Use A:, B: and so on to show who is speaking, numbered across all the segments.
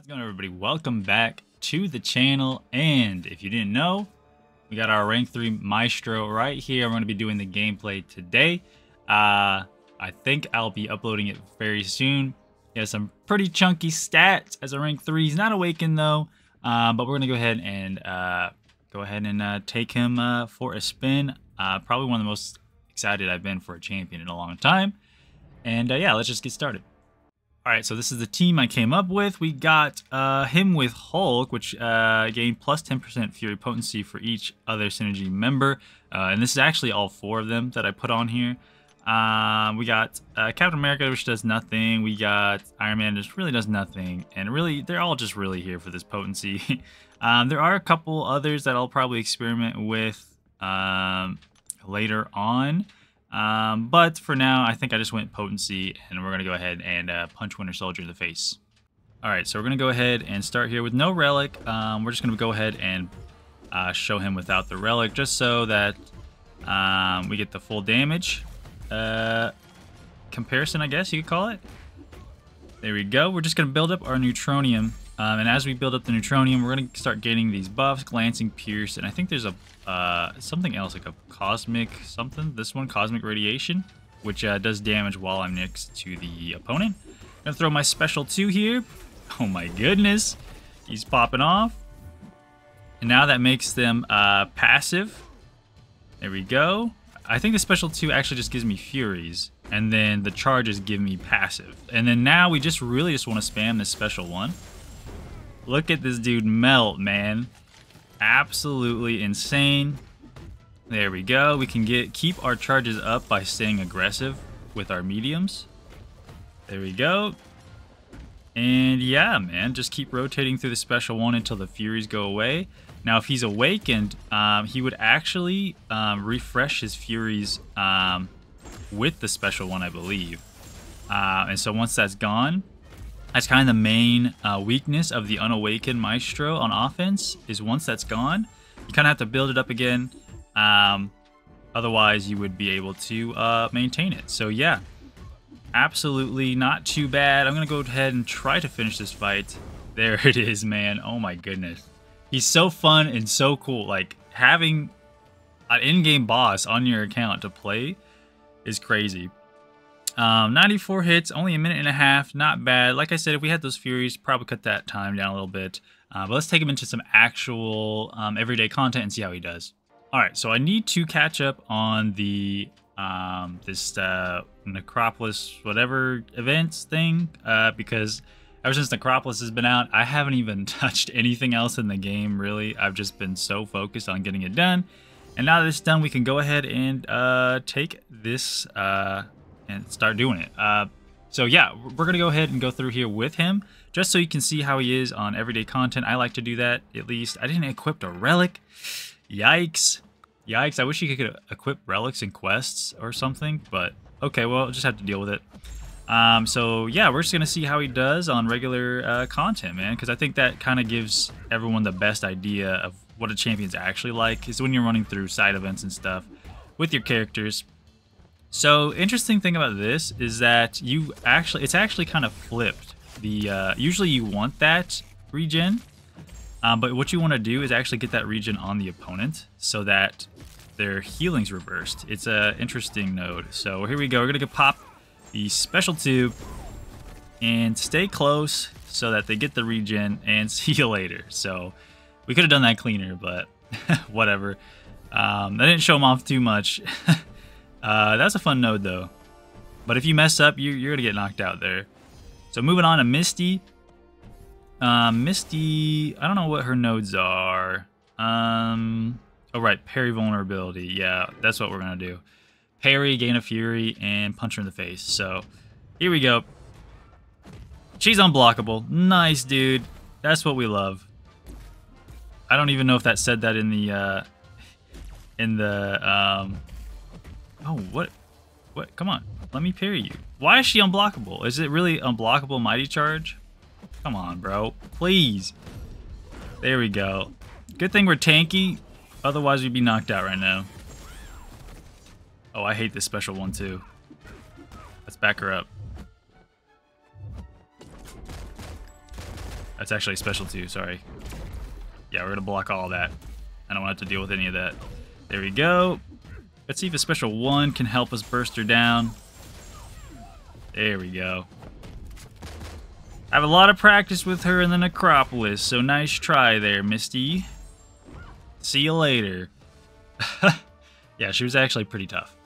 A: How's it going everybody? Welcome back to the channel and if you didn't know, we got our rank 3 Maestro right here. I'm going to be doing the gameplay today. Uh, I think I'll be uploading it very soon. He has some pretty chunky stats as a rank 3. He's not awakened though, uh, but we're going to go ahead and uh, go ahead and uh, take him uh, for a spin. Uh, probably one of the most excited I've been for a champion in a long time. And yeah, let's just get started. All right, so this is the team I came up with. We got uh, him with Hulk, which uh, gained plus 10% Fury potency for each other synergy member. Uh, and this is actually all four of them that I put on here. Um, we got uh, Captain America, which does nothing. We got Iron Man, which really does nothing. And really, they're all just really here for this potency. um, there are a couple others that I'll probably experiment with um, later on. Um, but for now, I think I just went potency, and we're going to go ahead and uh, punch Winter Soldier in the face. All right, so we're going to go ahead and start here with no relic. Um, we're just going to go ahead and uh, show him without the relic, just so that um, we get the full damage uh, comparison, I guess you could call it. There we go. We're just going to build up our Neutronium. Um, and as we build up the Neutronium, we're going to start getting these buffs, Glancing Pierce, and I think there's a uh, something else, like a Cosmic something. This one, Cosmic Radiation, which uh, does damage while I'm next to the opponent. I'm going to throw my Special 2 here. Oh my goodness. He's popping off. And now that makes them uh, passive. There we go. I think the Special 2 actually just gives me Furies. And then the charges give me passive. And then now we just really just want to spam this Special 1. Look at this dude melt, man. Absolutely insane. There we go. We can get keep our charges up by staying aggressive with our mediums. There we go. And yeah, man, just keep rotating through the special one until the Furies go away. Now, if he's awakened, um, he would actually um, refresh his Furies um, with the special one, I believe. Uh, and so once that's gone, that's kind of the main uh, weakness of the unawakened Maestro on offense, is once that's gone, you kind of have to build it up again. Um, otherwise, you would be able to uh, maintain it. So yeah, absolutely not too bad. I'm going to go ahead and try to finish this fight. There it is, man. Oh my goodness. He's so fun and so cool. Like, having an in-game boss on your account to play is crazy. Um, 94 hits, only a minute and a half, not bad. Like I said, if we had those Furies, probably cut that time down a little bit. Uh, but let's take him into some actual um, everyday content and see how he does. All right, so I need to catch up on the um, this uh, Necropolis whatever events thing uh, because ever since Necropolis has been out, I haven't even touched anything else in the game, really. I've just been so focused on getting it done. And now that it's done, we can go ahead and uh, take this uh, and start doing it. Uh, so yeah, we're going to go ahead and go through here with him, just so you can see how he is on everyday content. I like to do that, at least. I didn't equip a relic. Yikes. Yikes, I wish you could equip relics and quests or something, but okay, well, I'll just have to deal with it. Um, so yeah, we're just to see how he does on regular uh, content, man, because I think that kind of gives everyone the best idea of what a champion's actually like, is when you're running through side events and stuff with your characters. So interesting thing about this is that you actually, it's actually kind of flipped. The uh, Usually you want that regen, um, but what you want to do is actually get that regen on the opponent so that their healing's reversed. It's a interesting node. So here we go. We're going to pop the special tube and stay close so that they get the regen and see you later. So we could have done that cleaner, but whatever. Um, I didn't show them off too much. Uh, that's a fun node, though. But if you mess up, you, you're going to get knocked out there. So moving on to Misty. Um, Misty, I don't know what her nodes are. Um, oh, right, parry vulnerability. Yeah, that's what we're going to do. Parry, gain a fury, and punch her in the face. So here we go. She's unblockable. Nice, dude. That's what we love. I don't even know if that said that in the, uh, in the, um, Oh, what? What? Come on. Let me parry you. Why is she unblockable? Is it really unblockable Mighty Charge? Come on, bro. Please. There we go. Good thing we're tanky. Otherwise, we'd be knocked out right now. Oh, I hate this special one, too. Let's back her up. That's actually special too, sorry. Yeah, we're gonna block all that. I don't want to have to deal with any of that. There we go. Let's see if a special one can help us burst her down. There we go. I have a lot of practice with her in the Necropolis, so nice try there, Misty. See you later. yeah, she was actually pretty tough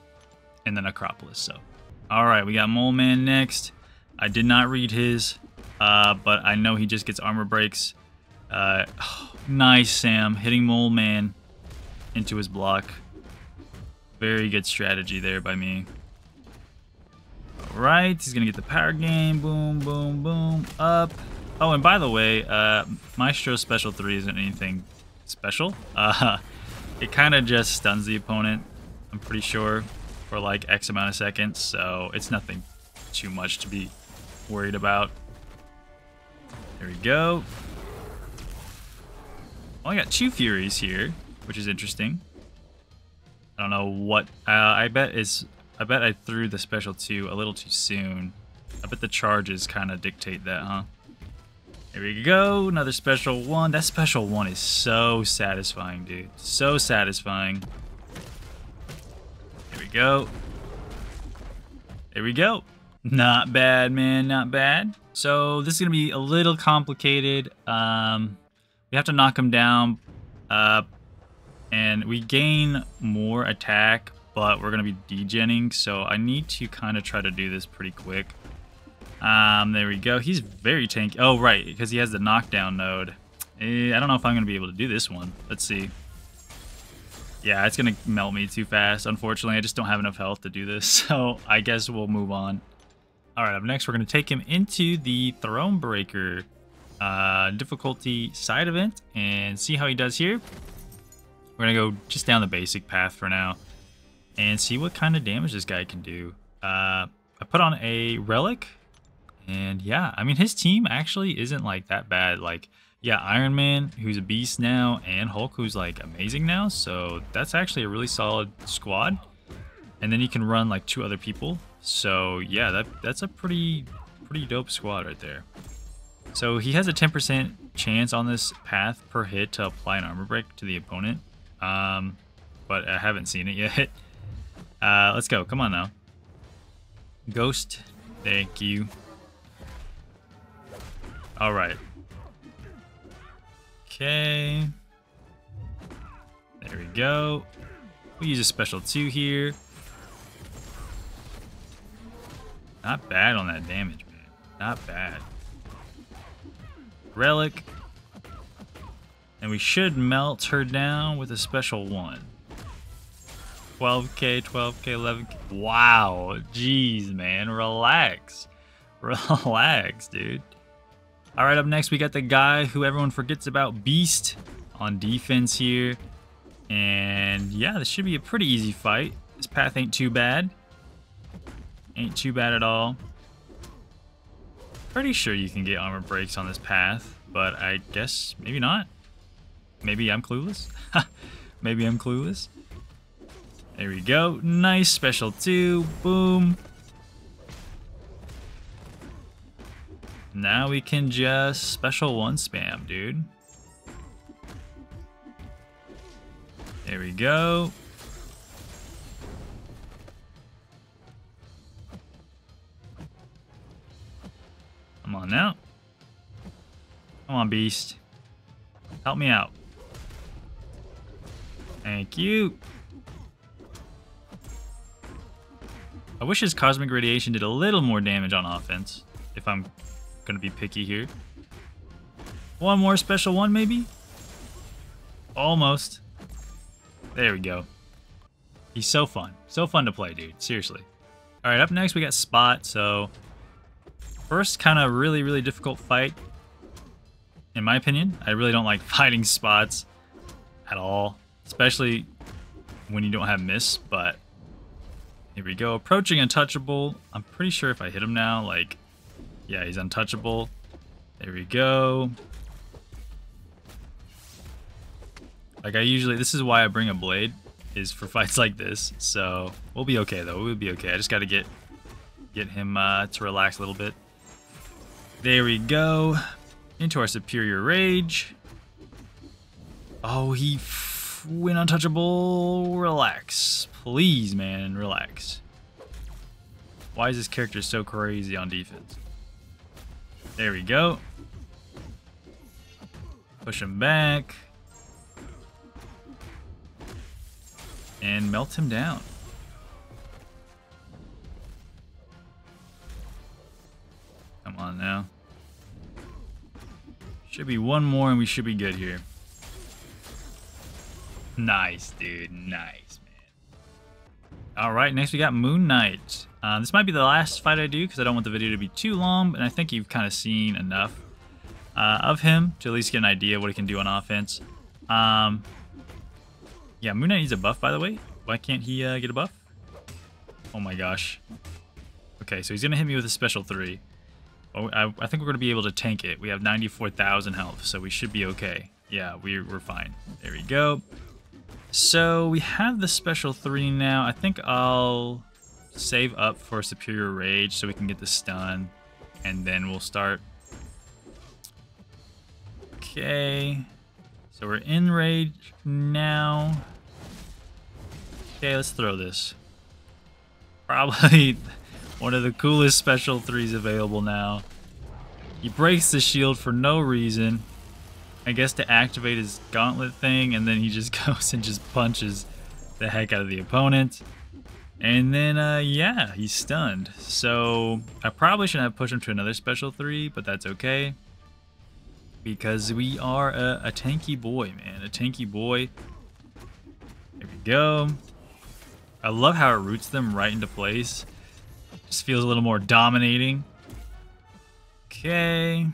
A: in the Necropolis, so. Alright, we got Mole Man next. I did not read his, uh, but I know he just gets armor breaks. Uh, oh, nice, Sam. Hitting Mole Man into his block. Very good strategy there by me. Right, he's gonna get the power gain. Boom, boom, boom. Up. Oh, and by the way, uh, Maestro Special 3 isn't anything special. Uh, it kind of just stuns the opponent, I'm pretty sure, for like X amount of seconds, so it's nothing too much to be worried about. There we go. Well, I got two Furies here, which is interesting. I don't know what... Uh, I bet is I bet I threw the special 2 a little too soon. I bet the charges kind of dictate that, huh? Here we go, another special 1. That special 1 is so satisfying, dude. So satisfying. Here we go. There we go. Not bad, man, not bad. So this is going to be a little complicated. Um, we have to knock him down. Uh, and we gain more attack but we're going to be degenning, so I need to kind of try to do this pretty quick. Um, there we go. He's very tanky. Oh, right, because he has the knockdown node. Eh, I don't know if I'm going to be able to do this one. Let's see. Yeah, it's going to melt me too fast. Unfortunately, I just don't have enough health to do this, so I guess we'll move on. All right, up next, we're going to take him into the Thronebreaker uh, difficulty side event and see how he does here. We're going to go just down the basic path for now and see what kind of damage this guy can do. Uh, I put on a relic, and yeah, I mean his team actually isn't like that bad. Like, yeah, Iron Man, who's a beast now, and Hulk, who's like amazing now. So that's actually a really solid squad. And then you can run like two other people. So yeah, that that's a pretty pretty dope squad right there. So he has a 10% chance on this path per hit to apply an armor break to the opponent. Um, but I haven't seen it yet. Uh, let's go. Come on now. Ghost. Thank you. All right. Okay. There we go. We use a special two here. Not bad on that damage, man. Not bad. Relic. And we should melt her down with a special one. 12k, 12k, 11k. Wow. Jeez, man. Relax. Relax, dude. All right, up next, we got the guy who everyone forgets about, Beast, on defense here. And yeah, this should be a pretty easy fight. This path ain't too bad. Ain't too bad at all. Pretty sure you can get armor breaks on this path, but I guess maybe not. Maybe I'm clueless. maybe I'm clueless. There we go. Nice special two. Boom. Now we can just special one spam, dude. There we go. Come on now. Come on, beast. Help me out. Thank you. I wish his Cosmic Radiation did a little more damage on offense, if I'm going to be picky here. One more special one, maybe? Almost. There we go. He's so fun. So fun to play, dude. Seriously. All right, up next we got Spot. So, first kind of really, really difficult fight, in my opinion. I really don't like fighting Spots at all, especially when you don't have Miss, but here we go. Approaching untouchable. I'm pretty sure if I hit him now, like, yeah, he's untouchable. There we go. Like I usually, this is why I bring a blade, is for fights like this. So we'll be okay though. We'll be okay. I just got to get get him uh, to relax a little bit. There we go. into our Superior Rage. Oh, he went untouchable. Relax. Please, man, relax. Why is this character so crazy on defense? There we go. Push him back. And melt him down. Come on now. Should be one more and we should be good here. Nice, dude. Nice, man. Alright, next we got Moon Knight. Uh, this might be the last fight I do because I don't want the video to be too long, and I think you've kind of seen enough uh, of him to at least get an idea of what he can do on offense. Um, yeah, Moon Knight needs a buff, by the way. Why can't he uh, get a buff? Oh my gosh. Okay, so he's going to hit me with a special 3. Oh, I, I think we're going to be able to tank it. We have 94,000 health, so we should be okay. Yeah, we're, we're fine. There we go. So we have the special 3 now. I think I'll save up for Superior Rage so we can get the stun. And then we'll start. Okay. So we're in Rage now. Okay, let's throw this. Probably one of the coolest special threes available now. He breaks the shield for no reason. I guess to activate his gauntlet thing, and then he just goes and just punches the heck out of the opponent. And then, uh, yeah, he's stunned. So I probably shouldn't have pushed him to another special three, but that's okay. Because we are a, a tanky boy, man. A tanky boy. There we go. I love how it roots them right into place. Just feels a little more dominating. Okay.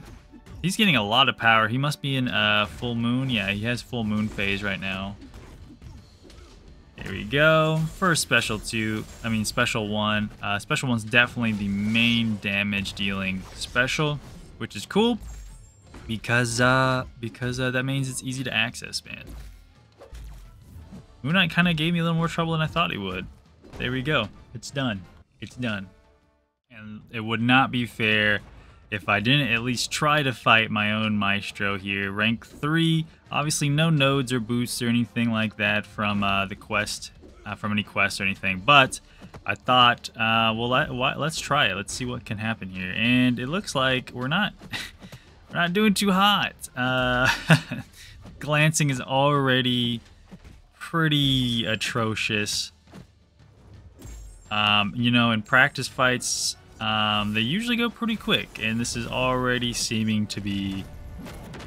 A: He's getting a lot of power. He must be in uh, full moon. Yeah, he has full moon phase right now. There we go. First special two, I mean special one. Uh, special one's definitely the main damage dealing special, which is cool because uh, because uh, that means it's easy to access, man. Moon Knight kind of gave me a little more trouble than I thought he would. There we go. It's done. It's done. And it would not be fair if I didn't at least try to fight my own Maestro here. Rank 3, obviously no nodes or boosts or anything like that from uh, the quest, uh, from any quest or anything, but I thought, uh, well, let, us try it. Let's see what can happen here. And it looks like we're not, we're not doing too hot. Uh, glancing is already pretty atrocious. Um, you know, in practice fights, um, they usually go pretty quick, and this is already seeming to be,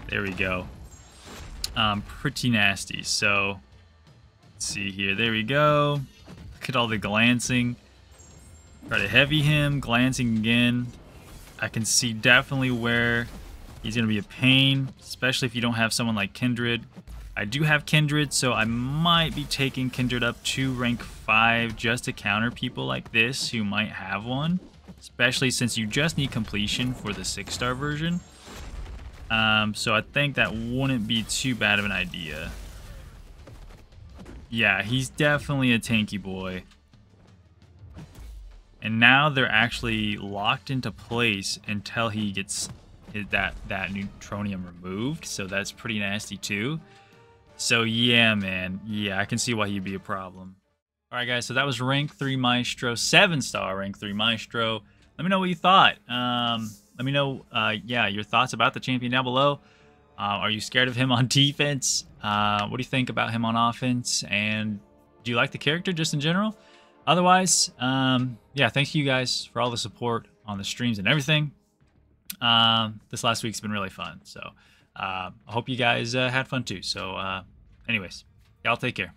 A: there we go, um, pretty nasty. So, let's see here, there we go. Look at all the glancing. Try to heavy him, glancing again. I can see definitely where he's going to be a pain, especially if you don't have someone like Kindred. I do have Kindred, so I might be taking Kindred up to rank 5 just to counter people like this who might have one especially since you just need completion for the six star version. Um, so I think that wouldn't be too bad of an idea. Yeah, he's definitely a tanky boy. And now they're actually locked into place until he gets that, that neutronium removed. So that's pretty nasty too. So yeah, man. Yeah, I can see why he'd be a problem. All right, guys, so that was rank 3 Maestro, 7-star rank 3 Maestro. Let me know what you thought. Um, let me know, uh, yeah, your thoughts about the champion down below. Uh, are you scared of him on defense? Uh, what do you think about him on offense? And do you like the character just in general? Otherwise, um, yeah, thank you guys for all the support on the streams and everything. Um, this last week's been really fun. So uh, I hope you guys uh, had fun too. So anyways, y'all take care.